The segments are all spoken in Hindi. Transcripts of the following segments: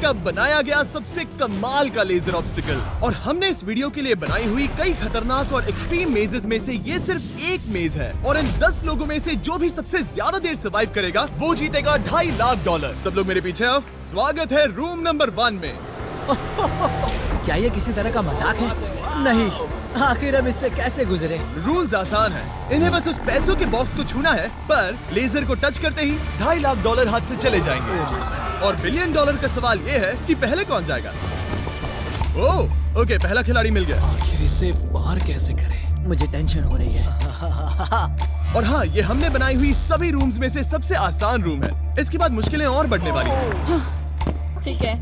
का बनाया गया सबसे कमाल का लेजर ऑब्स्टिकल और हमने इस वीडियो के लिए बनाई हुई कई खतरनाक और एक्सट्रीम मेजेस में से ये सिर्फ़ एक मेज है। और इन दस लोगों में से जो भी सबसे ज़्यादा देर सर्वाइव करेगा वो जीतेगा ढाई लाख डॉलर सब लोग मेरे पीछे आओ। स्वागत है रूम नंबर वन में। क्या ये किसी तरह का मज़ाक है? नहीं। आखिर हम इससे कैसे गुजरे? रूल्स आसान है। इन्हें बस उस पैसों के बॉक्स को छूना है पर लेजर को टच करते ही ढाई लाख डॉलर हाथ से चले जाएँगे। और बिलियन डॉलर का सवाल ये है कि पहले कौन जाएगा? ओह ओके पहला खिलाड़ी मिल गया। आखिर इसे पार कैसे करें? मुझे टेंशन हो रही है। और हाँ ये हमने बनाई हुई सभी रूम्स में से सबसे आसान रूम है। इसके बाद मुश्किलें और बढ़ने वाली हैं। ठीक है।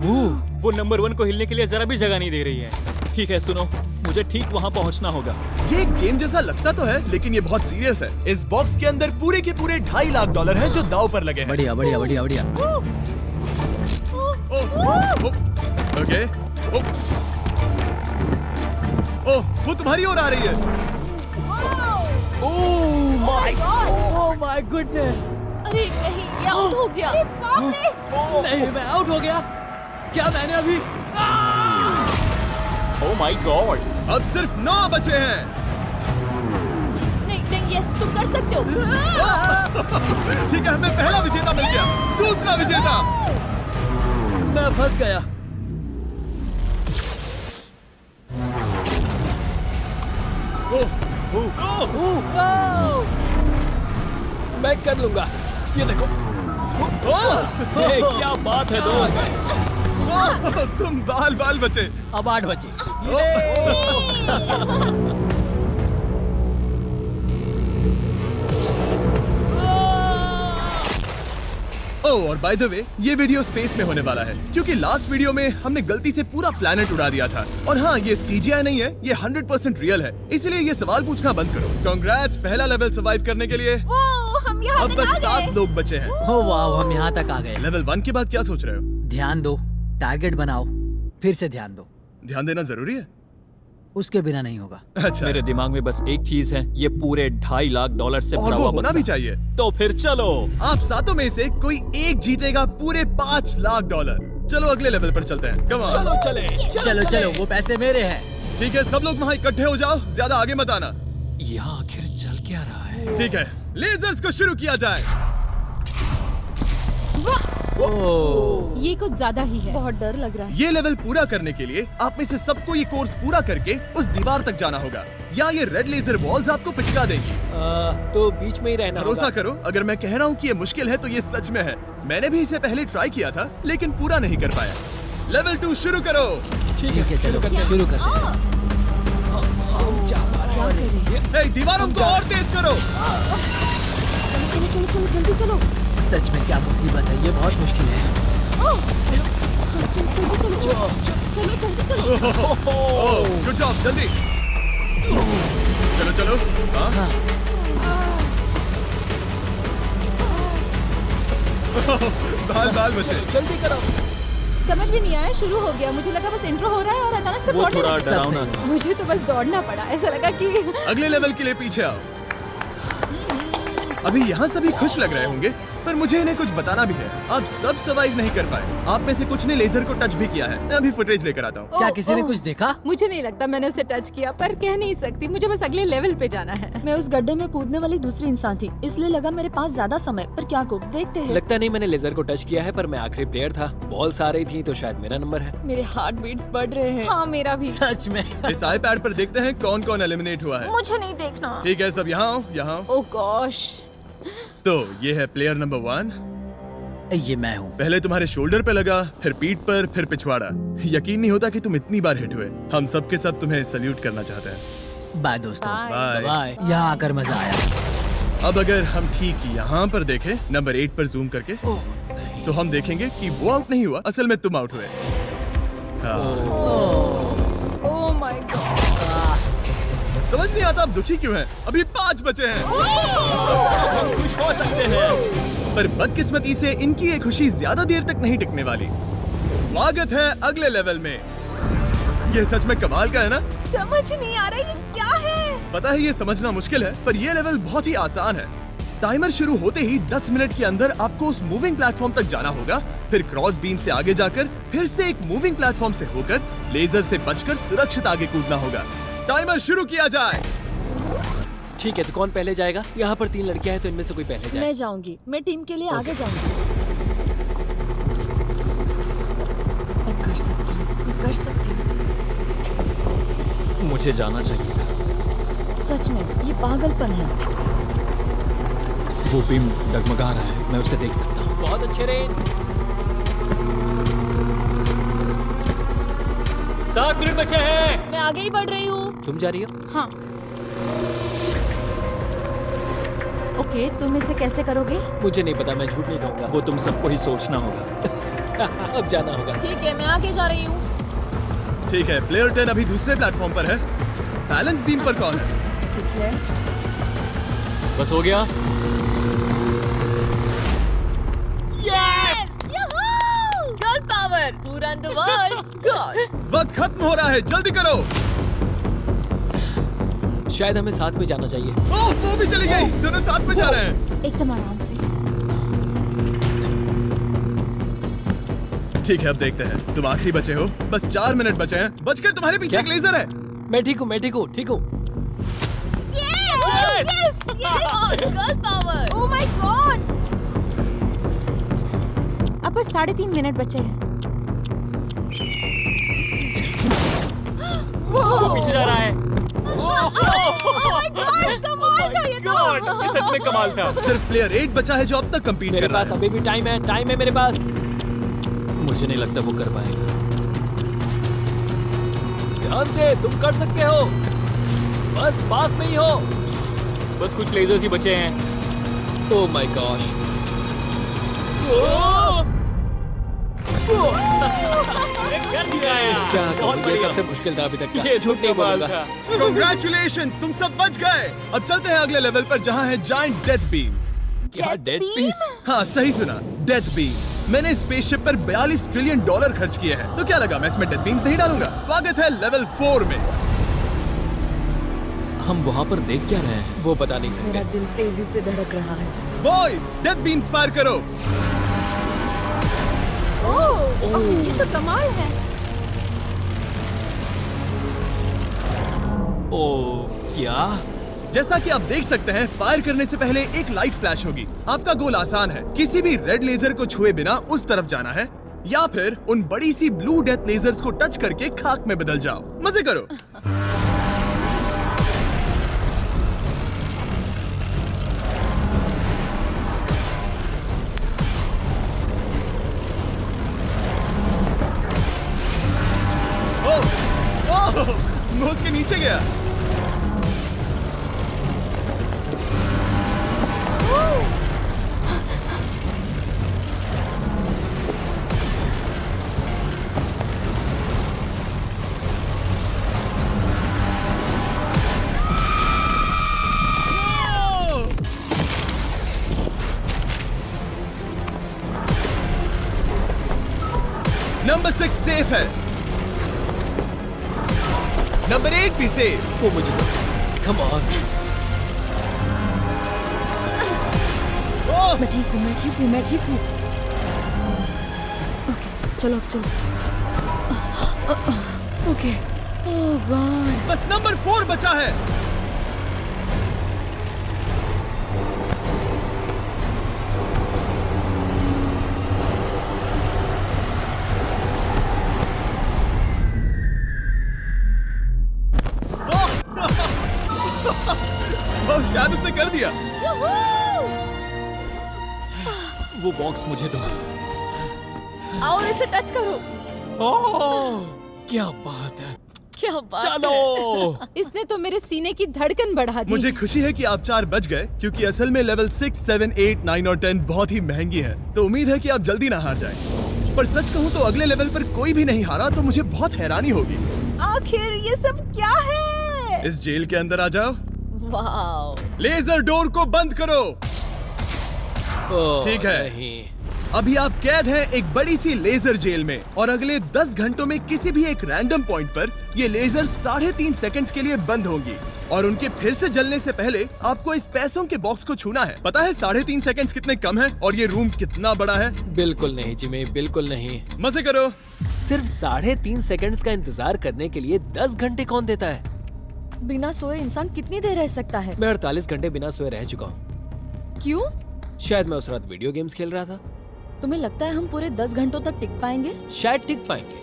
वो वो नंबर वन को हिलने के लिए जरा भी जगह नहीं दे रही है। ठीक है सुनो मुझे ठीक वहाँ पहुँचना होगा। ये एक गेम जैसा लगता तो है लेकिन ये बहुत सीरियस है। इस बॉक्स के अंदर पूरे के पूरे ढाई लाख डॉलर हैं जो दाव पर लगे हैं। बढ़िया बढ़िया बढ़िया बढ़िया। ओके ओह, वो तुम्हारी ओर आ रही है। अरे नहीं ये आउट हो गया। नहीं मैं आउट हो गया। क्या मैंने अभी ओह माय गॉड अब सिर्फ़ नौ बचे हैं। यस तुम कर सकते हो। ठीक है हमें पहला विजेता मिल गया। दूसरा विजेता। मैं फंस गया। ओह, ओह, ओह, मैं कर लूँगा। ये देखो। ए, क्या बात है दोस्त। तुम बाल बाल बचे। अब आठ बचे। ओह और बाय द वे ये वीडियो स्पेस में होने वाला है क्योंकि लास्ट वीडियो में हमने गलती से पूरा प्लेनेट उड़ा दिया था। और हाँ ये सीजीआई नहीं है ये 100% रियल है। इसलिए ये सवाल पूछना बंद करो। कांग्रेट्स पहला लेवल सर्वाइव करने के लिए। हम यहाँ अब बस सात लोग बचे हैं। ओ वाह हम यहाँ तक आ गए। लेवल वन के बाद क्या सोच रहे हो? ध्यान दो टारगेट बनाओ फिर से ध्यान दो। ध्यान देना ज़रूरी है? उसके बिना नहीं होगा। अच्छा। मेरे दिमाग में बस एक चीज़ है ये पूरे ढाई लाख डॉलर से और वो होना भी चाहिए। तो फिर चलो। आप सातों में से कोई एक जीतेगा पूरे पाँच लाख डॉलर। चलो अगले लेवल पर चलते हैं। कम चलो चले चलो। चलो वो पैसे मेरे हैं। ठीक है सब लोग वहाँ इकट्ठे हो जाओ ज़्यादा आगे मत आना। यहाँ आखिर चल क्या रहा है? ठीक है लेजर्स को शुरू किया जाए। ये कुछ ज़्यादा ही है। बहुत डर लग रहा है। ये लेवल पूरा करने के लिए आप में से सबको ये कोर्स पूरा करके उस दीवार तक जाना होगा। या ये रेड लेजर वॉल्स आपको पिचका देंगी। आ, तो बीच में ही रहना भरोसा करो अगर मैं कह रहा हूँ कि ये मुश्किल है तो ये सच में है। मैंने भी इसे पहले ट्राई किया था लेकिन पूरा नहीं कर पाया। लेवल टू शुरू करो। ठीक है चलो शुरू ए, दीवारों को और तेज करो। चलो चलो चलो जल्दी चलो। सच में क्या मुसीबत है? ये बहुत मुश्किल है। चलो चलो चलो चलो जल्दी चलो। गुड जॉब जल्दी। चलो चलो हाँ। बाल बाल बचे। जल्दी करो। समझ भी नहीं आया शुरू हो गया। मुझे लगा बस इंट्रो हो रहा है और अचानक से दौड़ने। था। मुझे तो बस दौड़ना पड़ा। ऐसा लगा कि अगले लेवल के लिए पीछे आओ। अभी यहाँ सभी खुश लग रहे होंगे। पर मुझे इन्हें कुछ बताना भी है। आप सब सर्वाइव नहीं कर पाए। आप में से कुछ ने लेजर को टच भी किया है। मैं अभी फुटेज लेकर आता हूँ। क्या किसी ने कुछ देखा? मुझे नहीं लगता मैंने उसे टच किया पर कह नहीं सकती। मुझे बस अगले लेवल पे जाना है। मैं उस गड्ढे में कूदने वाली दूसरी इंसान थी। इसलिए लगा मेरे पास ज़्यादा समय पर क्या कूद देखते है। लगता नहीं मैंने लेजर को टच किया है पर मैं आखिरी प्लेयर था। बॉल्स आ रही थी तो शायद मेरा नंबर है। मेरे हार्ट बीट्स बढ़ रहे हैं। हाँ मेरा भी। सच में? इस आईपैड पर देखते हैं कौन कौन एलिमिनेट हुआ है। मुझे नहीं देखना। ठीक है सब यहाँ आओ यहाँ ओ ओह गॉश तो ये है प्लेयर नंबर वन ये मैं हूँ। पहले तुम्हारे शोल्डर पे लगा फिर पीठ पर फिर पिछवाड़ा। यकीन नहीं होता कि तुम इतनी बार हिट हुए। हम सब के सब तुम्हें सल्यूट करना चाहते हैं। बाय दोस्तों। बाय बाय यहाँ आकर मज़ा आया। अब अगर हम ठीक यहाँ पर देखें नंबर एट पर जूम करके ओह नहीं। तो हम देखेंगे कि वो आउट नहीं हुआ। असल में तुम आउट हुए। हाँ। समझ नहीं आता आप दुखी क्यों हैं? अभी पाँच बचे हैं। हम खुश हो सकते हैं। पर बदकिस्मती से इनकी ये खुशी ज़्यादा देर तक नहीं टिकने वाली। स्वागत है अगले लेवल में। ये सच में कमाल का है ना? समझ नहीं आ रहा ये क्या है? पता है ये समझना मुश्किल है पर ये लेवल बहुत ही आसान है। टाइमर शुरू होते ही 10 मिनट के अंदर आपको उस मूविंग प्लेटफॉर्म तक जाना होगा। फिर क्रॉस बीम से आगे जाकर फिर से एक मूविंग प्लेटफॉर्म से होकर लेजर से बचकर सुरक्षित आगे कूदना होगा। टाइमर शुरू किया जाए। ठीक है तो कौन पहले जाएगा? यहाँ पर तीन लड़कियाँ हैं तो इनमें से कोई पहले जाए। मैं जाऊँगी। मैं टीम के लिए okay. आगे जाऊँगी। मैं कर सकती हूँ मैं कर सकती हूँ। मुझे जाना चाहिए था। सच में ये पागलपन है। वो बीम डगमगा रहा है मैं उसे देख सकता हूँ। बहुत अच्छे रेन सात मिनट बचे हैं। मैं आगे ही बढ़ रही हूँ। तुम जा रही हो? हाँ। ओके तुम इसे कैसे करोगे? मुझे नहीं पता मैं झूठ नहीं कहूँगा। वो तुम सबको ही सोचना होगा। अब जाना होगा। ठीक है मैं आगे जा रही हूँ। ठीक है प्लेयर टेन अभी दूसरे प्लेटफॉर्म पर है। बैलेंस बीम पर कौन है? ठीक है। बस हो गया। पावर पूरा वक्त खत्म हो रहा है जल्दी करो। शायद हमें साथ में जाना चाहिए। ओह वो भी चली गई। दोनों साथ में जा रहे हैं। एकदम आराम से। ठीक है अब देखते हैं। तुम आखिरी बचे हो। बस चार मिनट बचे हैं। बचकर तुम्हारे पीछे एक लेजर है। मैं ठीक हूँ मैं ठीक हूँ ठीक हूँ। Girl power oh my God अब बस साढ़े तीन मिनट बचे हैं। वो पीछे जा रहा है। सच में कमाल था। सिर्फ़ प्लेयर एट बचा है जो अब तक कम्पीट मेरे कर रहा पास है। अभी भी टाइम है टाइम है मेरे पास। मुझे नहीं लगता वो कर पाएगा। ध्यान से तुम कर सकते हो। बस पास में ही हो। बस कुछ लेजर्स ही बचे हैं। ओह माय गॉश यार क्या कहूँ ये सबसे मुश्किल था अभी तक का। ये झूठ नहीं बोलूँगा। था। कॉन्ग्रेचुलेशन तुम सब बच गए। अब चलते हैं अगले लेवल पर जहाँ है जाइंट डेथ बीम्स क्या डेड पीस हाँ सही सुना। डेथ बीम मैंने स्पेसशिप पर 42 ट्रिलियन डॉलर खर्च किए हैं। तो क्या लगा मैं इसमें डेथ बीम्स नहीं डालूँगा? स्वागत है लेवल फोर में। हम वहाँ पर देख क्या रहे हैं? वो बता नहीं सकते। मेरा दिल तेज़ी से धड़क रहा है। बॉयज़ डेथ बीम्स फायर करो। ये तो कमाल है। क्या? जैसा कि आप देख सकते हैं, फायर करने से पहले एक लाइट फ्लैश होगी। आपका गोल आसान है। किसी भी रेड लेजर को छुए बिना उस तरफ़ जाना है, या फिर उन बड़ी सी ब्लू डेथ लेजर्स को टच करके खाक में बदल जाओ। मज़े करो। मैं उसके नीचे गया। नंबर सिक्स सेफ़ है। नंबर एट भी से वो मुझे कम ऑन मैं ठीक हूँ मैं ठीक हूँ मैं ठीक हूँ। ओके चलो अब चलो। ओके ओह गॉड बस नंबर फोर बचा है। ओह, शायद उसने कर दिया। वो बॉक्स मुझे दो। और इसे टच करो। ओह क्या बात है। क्या बात है। चलो इसने तो मेरे सीने की धड़कन बढ़ा दी। मुझे खुशी है कि आप चार बच गए क्योंकि असल में level six seven eight nine और टेन बहुत ही महँगी है। तो उम्मीद है कि आप जल्दी ना हार जाएँ। पर सच कहूँ तो अगले लेवल पर कोई भी नहीं हारा तो मुझे बहुत हैरानी होगी। आखिर ये सब क्या है? इस जेल के अंदर आ जाओ। वाओ। लेजर डोर को बंद करो। ठीक है। नहीं। अभी आप कैद हैं एक बड़ी सी लेजर जेल में और अगले 10 घंटों में किसी भी एक रैंडम पॉइंट पर ये लेजर साढ़े तीन सेकंड्स के लिए बंद होंगी। और उनके फिर से जलने से पहले आपको इस पैसों के बॉक्स को छूना है। पता है साढ़े तीन सेकंड्स कितने कम है और ये रूम कितना बड़ा है? बिल्कुल नहीं जिमी बिल्कुल नहीं। मज़े करो। सिर्फ़ साढ़े तीन सेकंड्स का इंतज़ार करने के लिए दस घंटे कौन देता है? बिना सोए इंसान कितनी देर रह सकता है? मैं अड़तालीस घंटे बिना सोए रह चुका हूँ। क्यों? शायद मैं उस रात वीडियो गेम्स खेल रहा था। तुम्हें लगता है हम पूरे दस घंटों तक टिक पाएँगे? शायद टिक पाएँगे।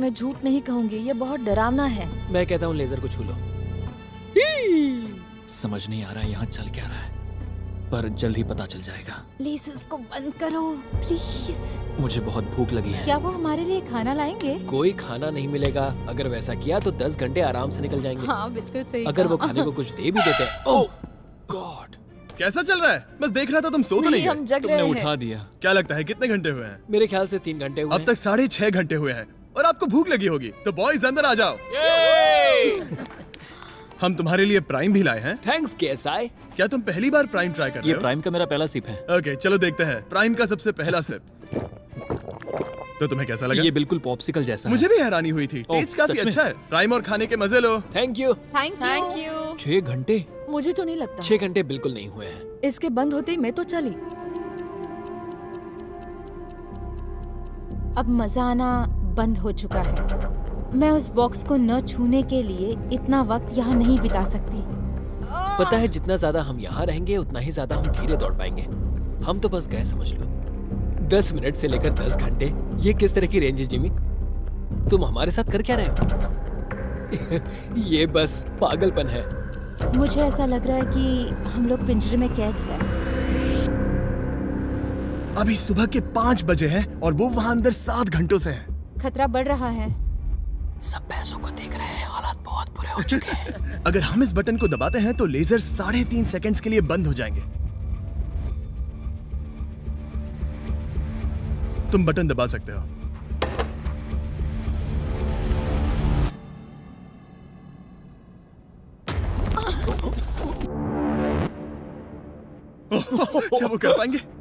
मैं झूठ नहीं कहूँगी ये बहुत डरावना है। मैं कहता हूँ लेजर को छू लो। समझ नहीं आ रहा यहाँ चल क्या रहा है। पर जल्द ही पता चल जाएगा। प्लीज़ इसको बंद करो प्लीज़। मुझे बहुत भूख लगी है। क्या वो हमारे लिए खाना लाएँगे? कोई खाना नहीं मिलेगा। अगर वैसा किया तो दस घंटे आराम से निकल जाएँगे। हाँ बिल्कुल सही अगर वो खाने को कुछ दे भी देते ओह गॉड कैसा चल रहा है? बस देख रहा था तुम सो तो नहीं नहीं हम जग रहे हैं। दिया। क्या लगता है कितने घंटे हुए हैं? मेरे ख्याल से तीन घंटे हुए अब तक साढ़े छह घंटे हुए हैं। और आपको भूख लगी होगी। तो बॉयज़ अंदर आ जाओ। हम तुम्हारे लिए प्राइम भी लाए हैं। थैंक्स केएसआई क्या तुम पहली बार प्राइम ट्राई कर रहे ये हो? प्राइम का मेरा पहला सिप है। ओके चलो देखते हैं। प्राइम का सबसे पहला सिप तो तुम्हें कैसा लगा? ये बिल्कुल पॉप्सिकल जैसा मुझे भी हैरानी हुई थी। टेस्ट काफ़ी अच्छा है। प्राइम और खाने के मज़े लो। Thank you thank you thank you छह घंटे? मुझे तो नहीं लगता। छह घंटे बिल्कुल नहीं हुए हैं। इसके बंद होते ही मैं तो चली। अब मज़ा आना बंद हो चुका है। मैं उस बॉक्स को न छूने के लिए इतना वक्त यहाँ नहीं बिता सकती। पता है जितना ज़्यादा हम यहाँ रहेंगे उतना ही ज़्यादा हम धीरे दौड़ पाएँगे। हम तो बस गए समझ लो। दस मिनट से लेकर दस घंटे ये किस तरह की रेंज है जिमी? तुम हमारे साथ कर क्या रहे हो? ये बस पागलपन है। मुझे ऐसा लग रहा है कि हम लोग पिंजरे में कैद हैं। अभी सुबह के पाँच बजे हैं और वो वहाँ अंदर सात घंटों से हैं। खतरा बढ़ रहा है। सब पैसों को देख रहे हैं, हालात बहुत बुरे हो चुके हैं। अगर हम इस बटन को दबाते हैं तो लेजर साढ़े तीन सेकेंड के लिए बंद हो जाएँगे। तुम बटन दबा सकते हो। क्या वो कर पाएँगे?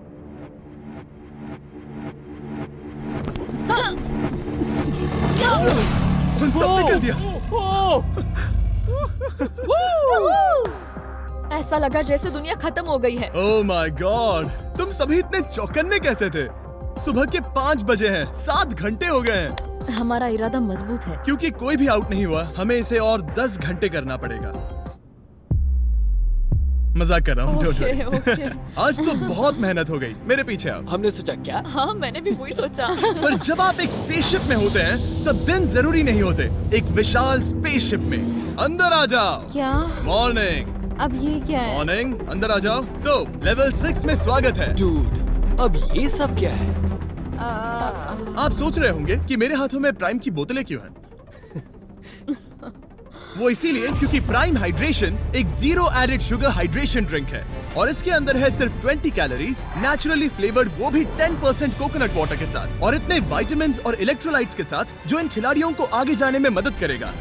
कर दिया। ऐसा लगा जैसे दुनिया खत्म हो गई है। ओह माय गॉड तुम सभी इतने चौकन्ने कैसे थे? सुबह के पाँच बजे हैं सात घंटे हो गए हैं। हमारा इरादा मज़बूत है। क्योंकि कोई भी आउट नहीं हुआ हमें इसे और दस घंटे करना पड़ेगा। मज़ाक कर रहा हूँ worry. ओके आज तो बहुत मेहनत हो गई मेरे पीछे आओ हमने सोचा क्या? हाँ मैंने भी वही सोचा। पर जब आप एक स्पेसशिप में होते हैं तब दिन ज़रूरी नहीं होते एक विशाल स्पेसशिप में। अंदर आ जाओ। क्या? मॉर्निंग अब ये क्या है? मॉर्निंग अंदर आ जाओ। तो लेवल सिक्स में स्वागत है। डूड अब ये सब क्या है? आ, आप सोच रहे होंगे कि मेरे हाथों में प्राइम की बोतलें क्यों हैं? वो इसीलिए क्योंकि प्राइम हाइड्रेशन एक zero added sugar hydration drink है। और इसके अंदर है सिर्फ़ 20 कैलोरीज नेचुरली फ्लेवर्ड वो भी 10 परसेंट कोकोनट वाटर के साथ। और इतने विटामिन और इलेक्ट्रोलाइट्स के साथ जो इन खिलाड़ियों को आगे जाने में मदद करेगा।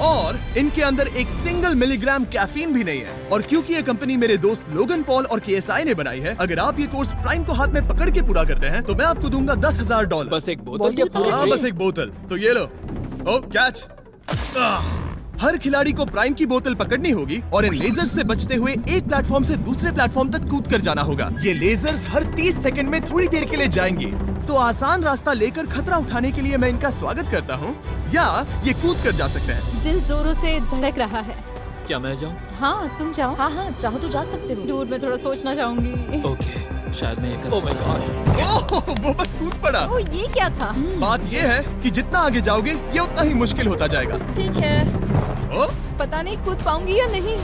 और इनके अंदर एक सिंगल मिलीग्राम कैफीन भी नहीं है। और क्योंकि ये कंपनी मेरे दोस्त लोगन पॉल और के ने बनाई है अगर आप ये कोर्स प्राइम को हाथ में पकड़ के पूरा करते हैं तो मैं आपको दूँगा दस हज़ार डॉलर। बस एक बोतल। हाँ बस एक बोतल। तो ये लो। ओ कैच! हर खिलाड़ी को प्राइम की बोतल पकड़नी होगी और इन लेजर से बचते हुए एक प्लेटफॉर्म से दूसरे प्लेटफॉर्म तक कूद कर जाना होगा। ये लेजर्स हर 30 सेकंड में थोड़ी देर के लिए जाएँगे। तो आसान रास्ता लेकर खतरा उठाने के लिए मैं इनका स्वागत करता हूँ या ये कूद कर जा सकते हैं। दिल जोरों से धड़क रहा है। क्या मैं जाऊँ? हाँ तुम जाओ। हाँ हाँ चाहो तो जा सकते हो। दूर में थोड़ा सोचना चाहूँगी। ओके। शायद मैं ये कर Oh सकता। ओह, वो बस कूद पड़ा। ओ ये क्या था? बात ये है कि जितना आगे जाओगे ये उतना ही मुश्किल होता जाएगा। ठीक है। ओ, पता नहीं कूद पाऊँगी या नहीं।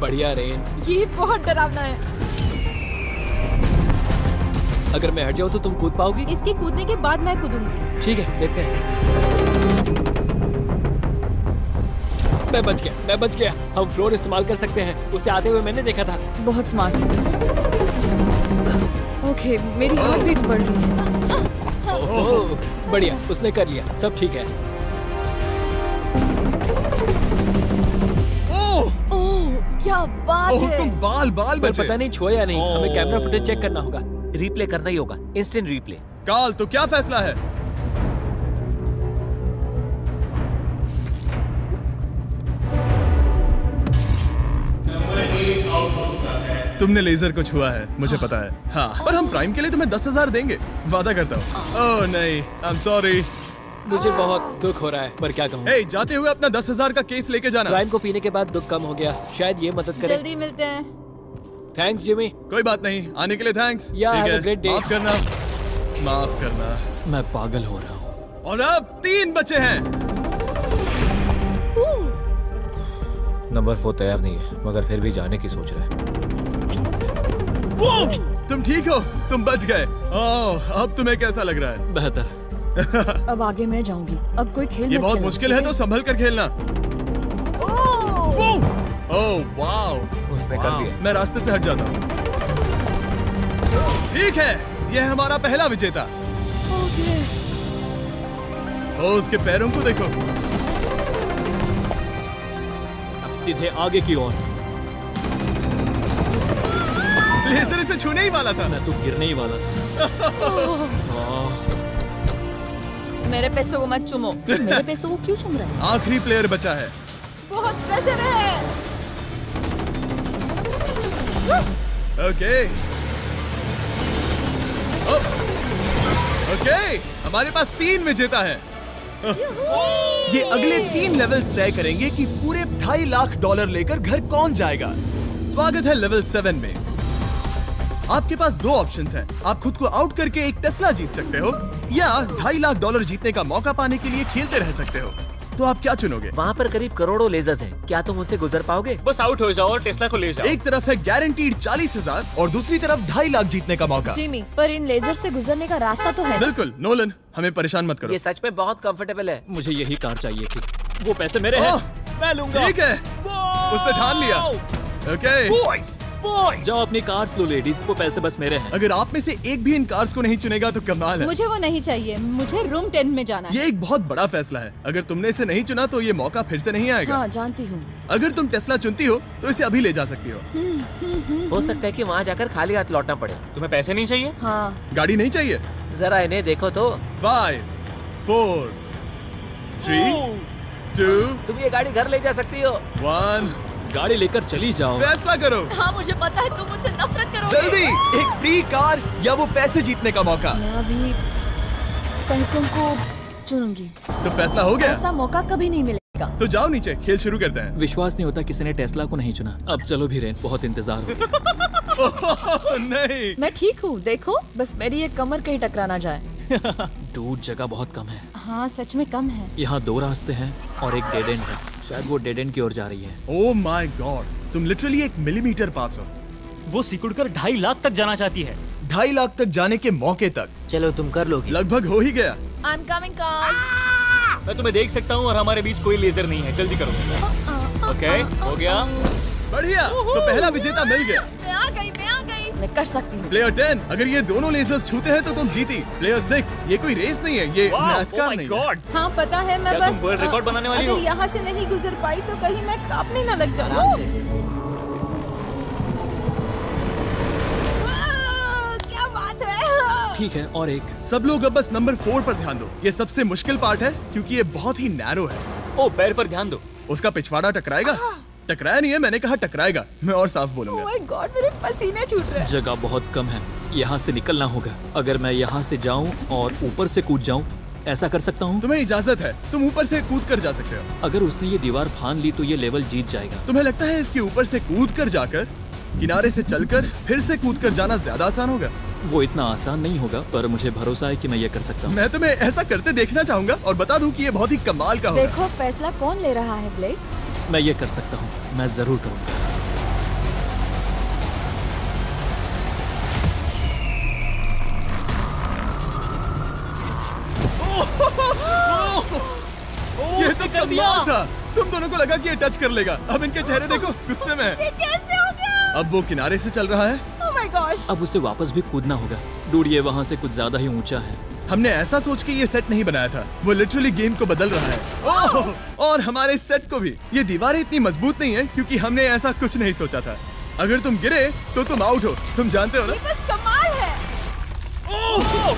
बढ़िया रेन। ये बहुत डरावना है। अगर मैं हट जाऊँ तो तुम कूद पाओगी? इसके कूदने के बाद मैं कूदूँगी। ठीक है देखते हैं। मैं बच गया मैं बच गया। हम फ्लोर इस्तेमाल कर सकते हैं। उसे आते हुए मैंने देखा था। बहुत स्मार्ट ओके मेरी हार्ट बीट बढ़ रही है। बढ़िया उसने कर लिया। सब ठीक है। क्या बात है। तुम बाल बाल पर बचे। पता नहीं छोया नहीं। हमें कैमरा फुटेज चेक करना होगा। रिप्ले करना ही होगा। इंस्टेंट रिप्ले काल तो क्या फैसला है? तुमने लेजर को छुआ है मुझे पता है। हाँ पर हम प्राइम के लिए तुम्हें दस हज़ार देंगे। वादा करता हूँ। ओह नहीं आई एम सॉरी मुझे बहुत दुख हो रहा है पर क्या कहूँ? हे जाते हुए अपना दस हज़ार का केस लेके जाना। प्राइम को पीने के बाद दुख कम हो गया। शायद ये मदद करे। जल्दी मिलते हैं। थैंक्स जिमी कोई बात नहीं आने के लिए थैंक्स है। great day. माफ़ करना। माफ़ करना। मैं पागल हो रहा हूँ। और अब तीन बचे हैं। नंबर फोर तैयार नहीं है मगर फिर भी जाने की सोच रहा है। तुम ठीक हो? तुम बच गए। ओह अब तुम्हें कैसा लग रहा है? बेहतर। अब आगे मैं जाऊँगी। अब कोई खेल ये बहुत मुश्किल है तो संभल कर खेलना। ओह! वाओ। उसने कर दिया। मैं रास्ते से हट जाता हूँ। ठीक है यह हमारा पहला विजेता। ओके। ओ उसके पैरों को देखो। अब सीधे आगे की ओर। लेजर इसे छूने ही वाला था। मैं तो गिरने ही वाला था। मेरे पैसों को मत चुमो। मेरे पैसों को क्यों चुम रहा है? आखिरी प्लेयर बचा है। बहुत प्रेशर है। ओके ओके हमारे पास तीन विजेता है। ये अगले तीन लेवल्स तय करेंगे कि पूरे ढाई लाख डॉलर लेकर घर कौन जाएगा। स्वागत है लेवल सेवन में। आपके पास दो ऑप्शंस हैं। आप खुद को आउट करके एक टेस्ला जीत सकते हो या ढाई लाख डॉलर जीतने का मौका पाने के लिए खेलते रह सकते हो। तो आप क्या चुनोगे? वहाँ पर करीब करोड़ों लेजर्स हैं। क्या तुम उनसे गुजर पाओगे? बस आउट हो जाओ और टेस्ला को ले जाओ। एक तरफ़ है गारंटीड चालीस हज़ार और दूसरी तरफ़ ढाई लाख जीतने का मौका। जिमी पर इन लेजर से गुजरने का रास्ता तो है। बिल्कुल नोलन हमें परेशान मत करो। ये सच में बहुत कंफर्टेबल है। मुझे यही कार चाहिए थी। वो पैसे मेरे हैं। मैं लूँगा। ठीक है। उसने ठान लिया। ओके बॉयज़ बॉयज़ जाओ अपनी कार्स लो लेडीज़ वो पैसे बस मेरे हैं। अगर आप में से एक भी इन कार्स को नहीं चुनेगा तो कमाल है। मुझे वो नहीं चाहिए मुझे रूम टेन में जाना है। ये एक बहुत बड़ा फैसला है। अगर तुमने इसे नहीं चुना तो ये मौका फिर से नहीं आएगा। हाँ जानती हूँ। अगर तुम टेस्ला चुनती हो तो इसे अभी ले जा सकती हो। हो सकता है कि वहाँ जाकर खाली हाथ लौटना पड़े। तुम्हें पैसे नहीं चाहिए? हाँ। गाड़ी नहीं चाहिए? जरा इन्हें देखो तो। फाइव फोर थ्री टू तुम ये गाड़ी घर ले जा सकती हो। वन गाड़ी लेकर चली जाओ। फैसला करो। हाँ मुझे पता है तुम मुझसे नफरत करो जल्दी एक फ्री कार या वो पैसे जीतने का मौका। मैं अभी पैसों को चुनूँगी। तो फैसला हो गया। ऐसा मौका कभी नहीं मिलेगा। तो जाओ नीचे खेल शुरू करते हैं। विश्वास नहीं होता किसी ने टेस्ला को नहीं चुना। अब चलो भी रेन बहुत इंतज़ार हो नहीं। मैं ठीक हूँ देखो बस मेरी एक कमर कहीं टकरा ना जाए। दूर जगह बहुत कम है। हाँ सच में कम है। यहाँ दो रास्ते हैं और एक डेड एंड है। शायद वो डेड एंड की ओर जा रही है। ओ माय गॉड तुम लिटरली एक मिलीमीटर पास हो। वो सिकुड़ कर ढाई लाख तक जाना चाहती है। ढाई लाख तक जाने के मौके तक। चलो तुम कर लोगी। लगभग हो ही गया। आई एम कमिंग मैं तुम्हें देख सकता हूँ और हमारे बीच कोई लेजर नहीं है। जल्दी करो। ओके okay, हो गया। बढ़िया तो पहला विजेता मिल गया। मैं आ गई मैं कर सकती हूँ। प्लेयर टेन अगर ये दोनों लेजर्स छूते हैं तो तुम जीती। प्लेयर सिक्स ये कोई रेस नहीं है ये NASCAR नहीं है। गॉड हाँ पता है मैं बस record बनाने वाली अगर यहाँ से नहीं गुजर पाई तो कहीं मैं कांपने न लग जाऊँ। है। ठीक है और एक सब लोग अब बस नंबर फोर पर ध्यान दो। ये सबसे मुश्किल पार्ट है क्योंकि ये बहुत ही नैरो है। ओ पैर पर ध्यान दो। उसका पिछवाड़ा टकराएगा? टकराया नहीं है मैंने कहा टकराएगा। मैं और साफ़ बोलूँगा। माय गॉड मेरे पसीने छूट रहे हैं। जगह बहुत कम है। यहाँ से निकलना होगा। अगर मैं यहाँ से जाऊँ और ऊपर से कूद जाऊँ ऐसा कर सकता हूँ? तुम्हें इजाज़त है। तुम ऊपर से कूद कर जा सकते हो। अगर उसने ये दीवार फान ली तो ये लेवल जीत जाएगा। तुम्हें लगता है इसके ऊपर से कूद कर जाकर किनारे से चलकर फिर से कूद कर जाना ज़्यादा आसान होगा? वो इतना आसान नहीं होगा पर मुझे भरोसा है कि मैं ये कर सकता हूँ। मैं तुम्हें ऐसा करते देखना चाहूँगा और बता दूँ कि ये बहुत ही कमाल का होगा। देखो फैसला कौन ले रहा है ब्लेक? मैं ये कर सकता हूँ। मैं ज़रूर करूँगा। ये तो कमाल था। तुम दोनों को लगा कि ये टच कर लेगा। अब इनके चेहरे देखो गुस्से में ये कैसे हो गया? अब वो किनारे से चल रहा है। ओह माय गॉश अब उसे वापस भी कूदना होगा। डूड ये वहाँ से कुछ ज़्यादा ही ऊँचा है। हमने ऐसा सोच के ये सेट नहीं बनाया था। वो लिटरली गेम को बदल रहा है। ओह और हमारे सेट को भी। ये दीवारें इतनी मज़बूत नहीं है क्योंकि हमने ऐसा कुछ नहीं सोचा था। अगर तुम गिरे तो तुम आउट हो। तुम जानते हो ना? ये बस कमाल है। ओह!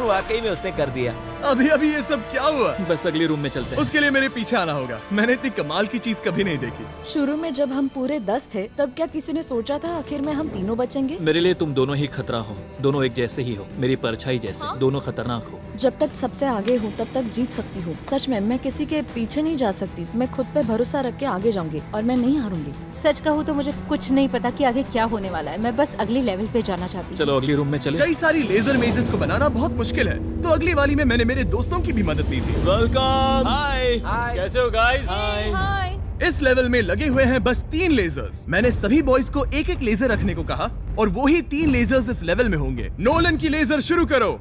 वाकई में उसने कर दिया। अभी अभी ये सब क्या हुआ? बस अगले रूम में चलते हैं। उसके लिए मेरे पीछे आना होगा। मैंने इतनी कमाल की चीज़ कभी नहीं देखी। शुरू में जब हम पूरे दस थे तब क्या किसी ने सोचा था आखिर में हम तीनों बचेंगे? मेरे लिए तुम दोनों ही खतरा हो। दोनों एक जैसे ही हो। मेरी परछाई जैसे। दोनों खतरनाक हो। जब तक सबसे आगे हूँ तब तक जीत सकती हूँ। सच में मैं किसी के पीछे नहीं जा सकती। मैं खुद पे भरोसा रख के आगे जाऊँगी और मैं नहीं हारूँगी। सच कहूँ तो मुझे कुछ नहीं पता कि आगे क्या होने वाला है। मैं बस अगले लेवल पे जाना चाहती हूँ। चलो अगले रूम में चले। कई सारी लेजर मेजेस को बनाना बहुत मुश्किल है। तो अगली वाली में मैंने मेरे दोस्तों की भी मदद ली थी। Welcome hi hi. कैसे हो गाइस हाय इस लेवल में लगे हुए हैं बस तीन लेजर्स मैंने सभी बॉयज़ को एक एक लेजर रखने को कहा और वो ही तीन लेजर्स इस लेवल में होंगे। नोलन की लेजर शुरू करो।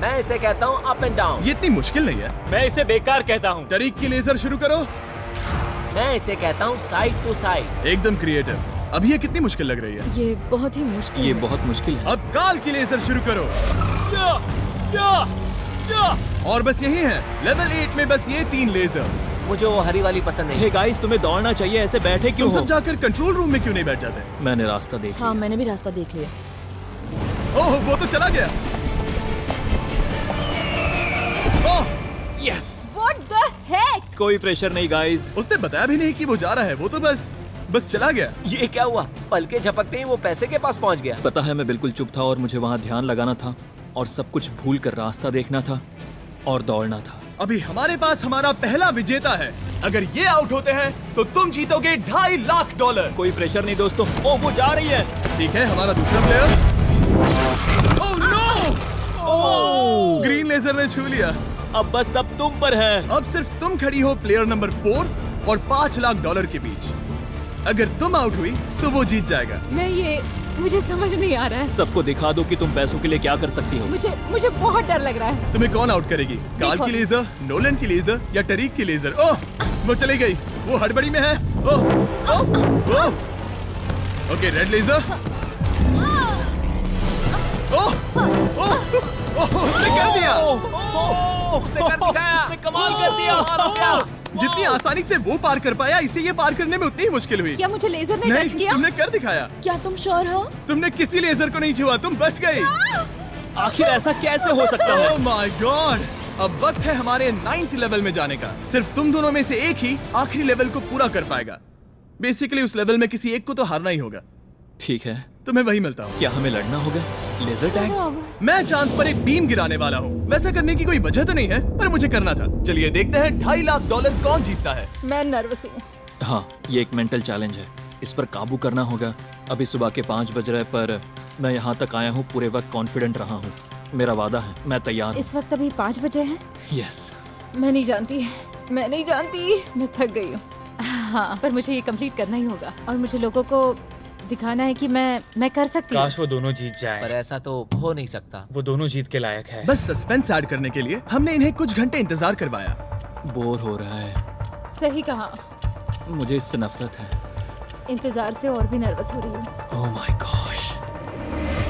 मैं इसे कहता हूँ अप एंड डाउन ये इतनी मुश्किल नहीं है। मैं इसे बेकार कहता हूँ। तरीक की लेजर शुरू करो। मैं इसे कहता हूँ साइड टू साइड एकदम क्रिएटिव अब ये कितनी मुश्किल लग रही है? ये बहुत ही मुश्किल ये है। बहुत मुश्किल है। अब काल की लेजर शुरू करो। या, या, या। और बस यही है। लेवल एट में बस ये तीन लेजर मुझे वो हरी वाली पसंद नहीं। हे गाइस तुम्हें दौड़ना चाहिए ऐसे बैठे क्यों तुम सब जाकर कंट्रोल रूम में क्यों नहीं बैठ जाते? मैंने रास्ता देख हाँ मैंने भी रास्ता देख लिया। ओह वो तो चला गया। Oh yes What the heck? कोई प्रेशर नहीं गाइस उसने बताया भी नहीं कि वो जा रहा है वो तो बस बस चला गया। ये क्या हुआ? पल के झपकते ही वो पैसे के पास पहुँच गया। पता है मैं बिल्कुल चुप था और मुझे वहाँ ध्यान लगाना था और सब कुछ भूल कर रास्ता देखना था और दौड़ना था। अभी हमारे पास हमारा पहला विजेता है। अगर ये आउट होते हैं तो तुम जीतोगे ढाई लाख डॉलर। कोई प्रेशर नहीं दोस्तों। ओ वो जा रही है। ठीक है हमारा दूसरा player oh no green laser ने छू लिया। अब बस सब तुम पर है। अब सिर्फ़ तुम खड़ी हो प्लेयर नंबर फोर और पाँच लाख डॉलर के बीच। अगर तुम आउट हुई तो वो जीत जाएगा। मैं ये मुझे समझ नहीं आ रहा है। सबको दिखा दो कि तुम पैसों के लिए क्या कर सकती हो। मुझे मुझे बहुत डर लग रहा है। तुम्हें कौन आउट करेगी? काल की लेजर नोलन की लेजर या टरीक की लेजर ओह वो चली गई। वो हड़बड़ी में है। ओह ओह ओह। Okay red laser oh. ओह ओह। उसने कर दिया। उसने कर दिखाया। उसने कमाल कर दिया जितनी आसानी से वो पार कर पाया इसे ये पार करने में उतनी ही मुश्किल हुई। क्या मुझे लेजर ने टच किया? तुमने कर दिखाया। क्या तुम श्योर हो? तुमने किसी लेजर को नहीं छुआ तुम बच गई। आखिर ऐसा कैसे हो सकता है? ओह माय गॉड अब वक्त है हमारे नाइन्थ लेवल में जाने का। सिर्फ़ तुम दोनों में से एक ही आखिरी लेवल को पूरा कर पाएगा। बेसिकली उस लेवल में किसी एक को तो हारना ही होगा। ठीक है। तुम्हें वही मिलता हूँ। क्या हमें लड़ना होगा? लेजर टैग मैं चाँद पर एक बीम गिराने वाला हूँ। वैसा करने की कोई वजह तो नहीं है पर मुझे करना था। चलिए देखते हैं ढाई लाख डॉलर कौन जीतता है। मैं नर्वस हूँ। हाँ ये एक मेंटल चैलेंज है। इस पर काबू करना होगा। अभी सुबह के पाँच बज रहे पर मैं यहाँ तक आया हूँ पूरे वक्त कॉन्फिडेंट रहा हूँ। मेरा वादा है मैं तैयार हूँ। इस वक्त अभी पाँच बजे हैं? यस मैं नहीं जानती। मैं नहीं जानती। मैं थक गई हूँ। हाँ पर मुझे ये कंप्लीट करना ही होगा। और मुझे लोगों को दिखाना है कि मैं मैं कर सकती हूँ। काश वो दोनों जीत जाए। पर ऐसा तो हो नहीं सकता। वो दोनों जीत के लायक है। बस सस्पेंस ऐड करने के लिए हमने इन्हें कुछ घंटे इंतज़ार करवाया। बोर हो रहा है। सही कहा। मुझे इससे नफरत है। इंतज़ार से और भी नर्वस हो रही हूँ। ओह माय गॉश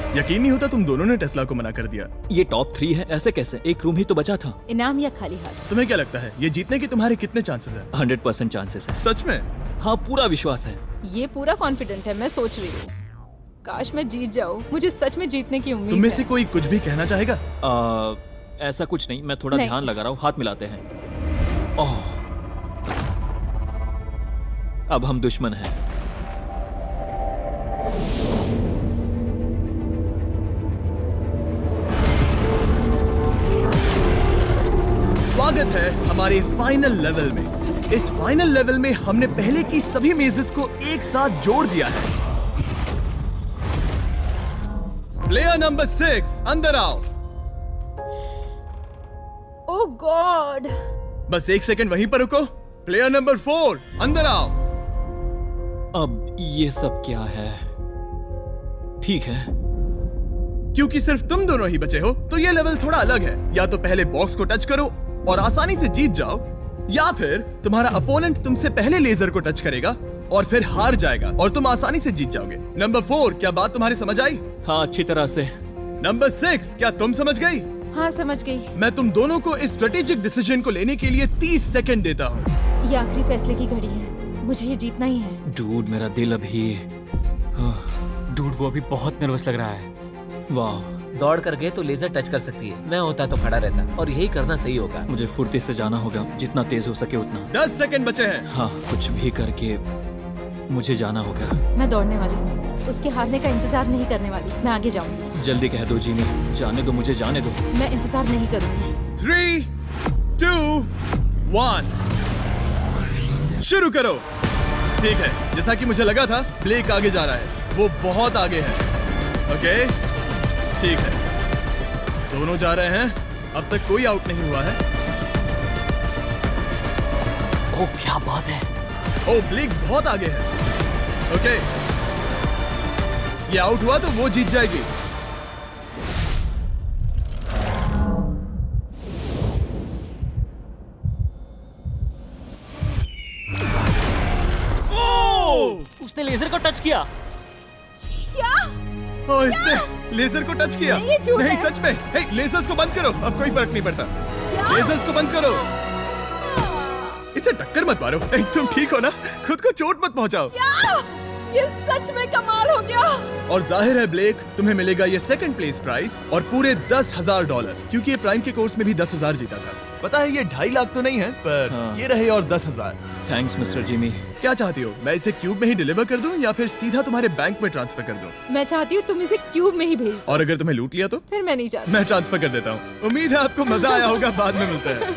यकीन नहीं होता तुम दोनों ने टेस्ला को मना कर दिया। ये टॉप थ्री है ऐसे कैसे? एक रूम ही तो बचा था। इनाम या खाली हाथ? तुम्हें क्या लगता है ये जीतने के तुम्हारे कितने चांसेस हैं? हंड्रेड परसेंट चांसेस है। सच में? हाँ पूरा विश्वास है। ये पूरा कॉन्फिडेंट है मैं सोच रही हूँ। काश मैं जीत जाऊँ। मुझे सच में जीतने की तुम उम्मीद में है। से कोई कुछ भी कहना चाहेगा? आ, ऐसा कुछ नहीं मैं थोड़ा नहीं। ध्यान लगा रहा हूँ हाथ मिलाते हैं। ओह। अब हम दुश्मन हैं। स्वागत है हमारे फाइनल लेवल में। इस फाइनल लेवल में हमने पहले की सभी मेजेस को एक साथ जोड़ दिया है। प्लेयर नंबर सिक्स अंदर आओ। ओह गॉड बस एक सेकंड वहीं पर रुको। प्लेयर नंबर फोर अंदर आओ। अब ये सब क्या है? ठीक है। क्योंकि सिर्फ़ तुम दोनों ही बचे हो तो ये लेवल थोड़ा अलग है। या तो पहले बॉक्स को टच करो और आसानी से जीत जाओ। या फिर तुम्हारा अपोनेंट तुमसे पहले लेजर को टच करेगा और फिर हार जाएगा और तुम आसानी से जीत जाओगे। नंबर फोर क्या बात तुम्हारी समझ आई? हाँ अच्छी तरह से। नंबर सिक्स क्या तुम समझ गई? हाँ समझ गई। मैं तुम दोनों को इस स्ट्रेटेजिक डिसीज़न को लेने के लिए 30 सेकंड देता हूँ। ये आखिरी फैसले की घड़ी है। मुझे ये जीतना ही है। डूड मेरा दिल अभी डूड वो अभी बहुत नर्वस लग रहा है। वाह दौड़ कर गए तो लेजर टच कर सकती है। मैं होता तो खड़ा रहता और यही करना सही होगा। मुझे फुर्ती से जाना होगा जितना तेज हो सके उतना। 10 सेकंड बचे हैं। हाँ कुछ भी करके मुझे जाना होगा। मैं दौड़ने वाली हूँ। उसके हारने का इंतज़ार नहीं करने वाली। मैं आगे जाऊँगी। जल्दी कह दो जीनी। जाने दो मुझे जाने दो। मैं इंतज़ार नहीं करूँगी। थ्री टू वन शुरू करो। ठीक है जैसा कि मुझे लगा था ब्लेक आगे जा रहा है। वो बहुत आगे है। ओके ठीक है। दोनों जा रहे हैं। अब तक कोई आउट नहीं हुआ है। ओ क्या बात है। ओ ब्लेक बहुत आगे है। ओके ये आउट हुआ तो वो जीत जाएगी। ओ! उसने लेजर को टच किया। क्या? ओ, इसने लेजर को टच किया। नहीं, ये नहीं सच में। हे, लेजर्स को बंद करो। अब कोई फ़र्क नहीं पड़ता। लेजर्स को बंद करो। इसे टक्कर मत मारो। तुम ठीक हो ना? खुद को चोट मत पहुंचाओ। ये सच में कमाल हो गया। और ज़ाहिर है ब्लेक तुम्हें मिलेगा ये सेकंड प्लेस प्राइस और पूरे दस हज़ार डॉलर क्योंकि ये प्राइम के कोर्स में भी दस हज़ार जीता था। पता है ये ढाई लाख तो नहीं है पर हाँ। ये रहे और दस हज़ार। थैंक्स मिस्टर जिमी क्या चाहती हो मैं इसे क्यूब में ही डिलीवर कर दूँ या फिर सीधा तुम्हारे बैंक में ट्रांसफ़र कर दूँ? मैं चाहती हूँ तुम इसे क्यूब में ही भेज दो। और अगर तुम्हें लूट लिया तो? फिर मैं नहीं चाहती। मैं ट्रांसफ़र कर देता हूँ। उम्मीद है आपको मज़ा आया होगा बाद में मिलते हैं।